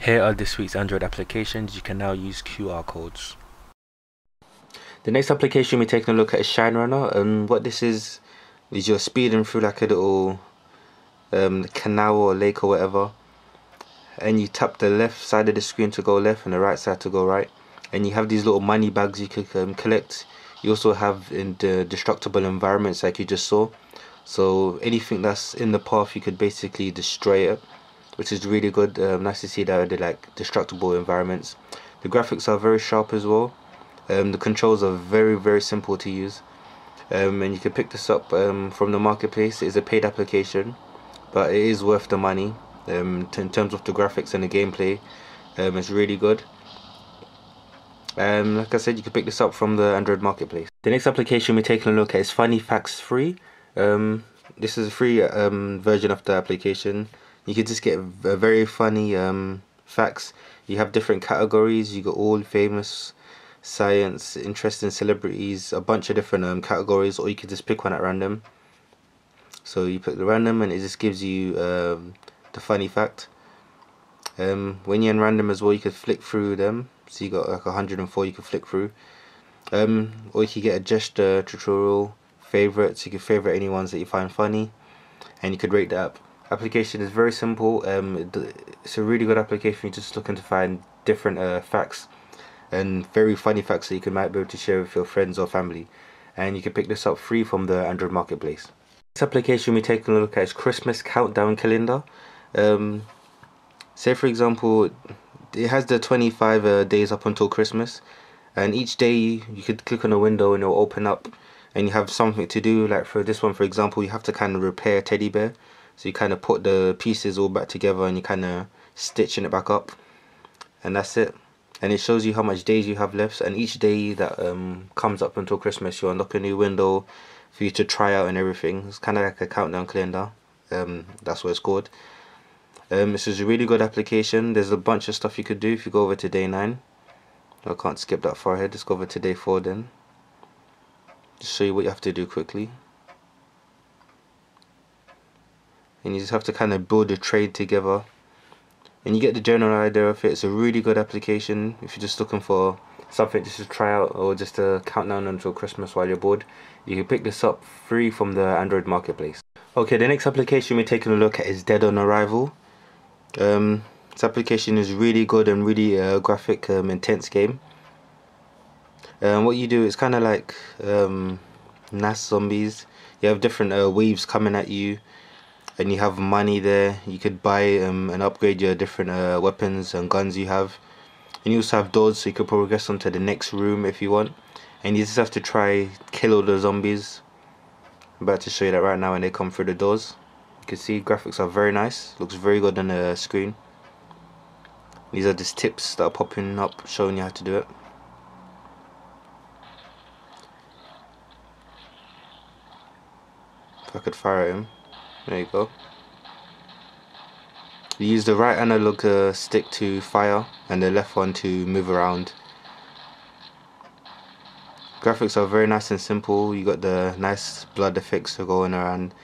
Here are this week's Android applications. You can now use QR codes. The next application we're taking a look at is Shine Runner, and what this is is you're speeding through like a little um, canal or lake or whatever, and you tap the left side of the screen to go left and the right side to go right, and you have these little money bags you can um, collect. You also have in the destructible environments like you just saw, so anything that's in the path you could basically destroy it, which is really good. Um, nice to see that they like destructible environments. The graphics are very sharp as well. Um, the controls are very very simple to use. Um, and you can pick this up um, from the marketplace. It's a paid application but it is worth the money. Um, in terms of the graphics and the gameplay um, it's really good. Um, like I said you can pick this up from the Android marketplace. The next application we're taking a look at is Funny Facts Free. This is a free version of the application you can just get a very funny facts you have different categories you got all famous science, interesting celebrities, a bunch of different um, categories, or you can just pick one at random. So you pick the random, and it just gives you um, the funny fact. Um, when you're in random as well, you can flick through them. So you got like 104 you can flick through. Um, or you can get a gesture tutorial, favorites. You can favorite any ones that you find funny, and you could rate the app. Application is very simple. Um, it's a really good application. You're just looking to find different uh, facts and very funny facts that you can might be able to share with your friends or family and you can pick this up free from the Android marketplace. This application we're taking a look at is Christmas countdown calendar. Um, say for example it has the 25 uh, days up until Christmas and each day you could click on a window and it'll open up and you have something to do like for this one for example you have to kind of repair teddy bear so you kind of put the pieces all back together and you kind of stitching it back up. And that's it. And it shows you how much days you have left. And each day that um, comes up until Christmas you unlock a new window for you to try out and everything. It's kind of like a countdown calendar. Um, that's what it's called. Um, this is a really good application. There's a bunch of stuff you could do if you go over to day 9 I can't skip that far ahead. Let's go over to day 4 then. Just show you what you have to do quickly and you just have to kind of build a trade together and you get the general idea of it. It's a really good application if you're just looking for something just to try out or just to count down until Christmas while you're bored. You can pick this up free from the Android marketplace. Okay, the next application we're taking a look at is Dead on Arrival. Um, this application is really good and really uh, graphic um, intense game. Um, what you do is kind of like um, NAS zombies. You have different uh, waves coming at you and you have money there you could buy um, and upgrade your different uh, weapons and guns you have. And you also have doors so you could progress onto the next room if you want. And you just have to try kill all the zombies. I'm about to show you that right now when they come through the doors. You can see graphics are very nice looks very good on the screen. These are just tips that are popping up showing you how to do it. If I could fire him there you go. You use the right analog uh, stick to fire and the left one to move around. Graphics are very nice and simple. You got the nice blood effects going around.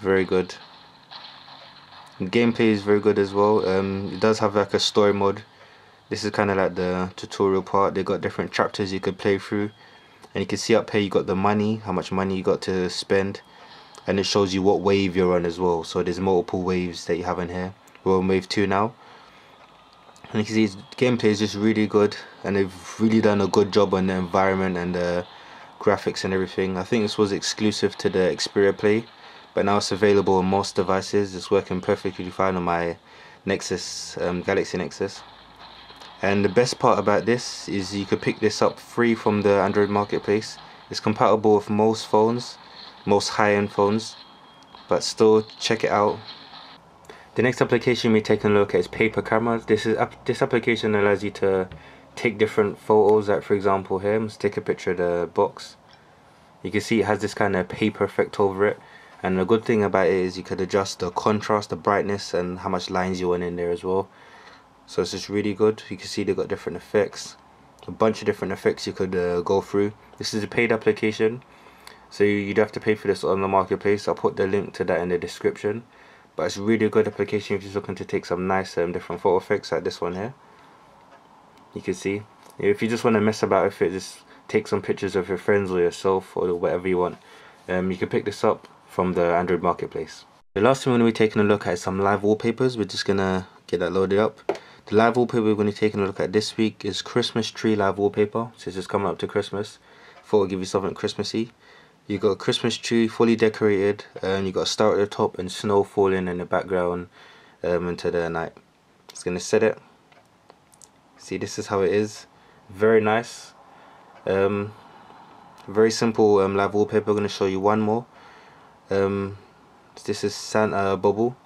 Very good. gameplay is very good as well. Um, it does have like a story mode. This is kind of like the tutorial part. They got different chapters you could play through. And you can see up here you got the money, how much money you got to spend and it shows you what wave you're on as well. So there's multiple waves that you have in here. We're on wave 2 now. And you can see gameplay is just really good. And they've really done a good job on the environment and the graphics and everything. I think this was exclusive to the Xperia Play but now it's available on most devices. It's working perfectly fine on my Nexus um, Galaxy Nexus. And the best part about this is you could pick this up free from the Android marketplace. It's compatible with most phones most high-end phones but still check it out. The next application we're taking a look at is paper cameras. This is this application allows you to take different photos like for example here. Let's take a picture of the box. You can see it has this kind of paper effect over it. And the good thing about it is you could adjust the contrast the brightness and how much lines you want in there as well. So it's just really good. You can see they've got different effects. A bunch of different effects you could uh, go through. This is a paid application so you'd have to pay for this on the marketplace. I'll put the link to that in the description. But it's really a good application if you're looking to take some nice um, different photo effects like this one here. You can see. If you just want to mess about with it just take some pictures of your friends or yourself or whatever you want. Um, you can pick this up from the Android marketplace. The last thing we're going to be taking a look at is some live wallpapers. We're just going to get that loaded up. The live wallpaper we're going to be taking a look at this week is Christmas tree live wallpaper. Since it's coming up to Christmas. Thought I'd give you something Christmassy you got a Christmas tree fully decorated and you got a star at the top and snow falling in the background um, into the night. It's gonna set it. See this is how it is. Very nice. Um, very simple um, live wallpaper. I'm gonna show you one more. Um, this is Santa Bobble.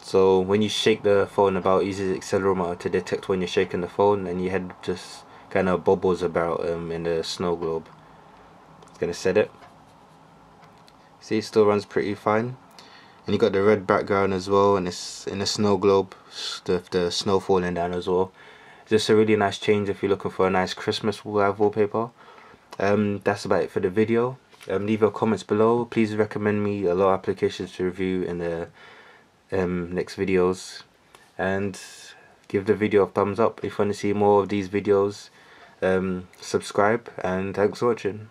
So when you shake the phone about it uses accelerometer to detect when you're shaking the phone and your head just kind of bubbles about um, in the snow globe gonna set it. See it still runs pretty fine. And you got the red background as well and it's in a snow globe the, the snow falling down as well. Just a really nice change if you're looking for a nice Christmas wallpaper. Um, that's about it for the video. Um, leave your comments below. Please recommend me a lot of applications to review in the um, next videos. And give the video a thumbs up. If you want to see more of these videos um, subscribe and thanks for watching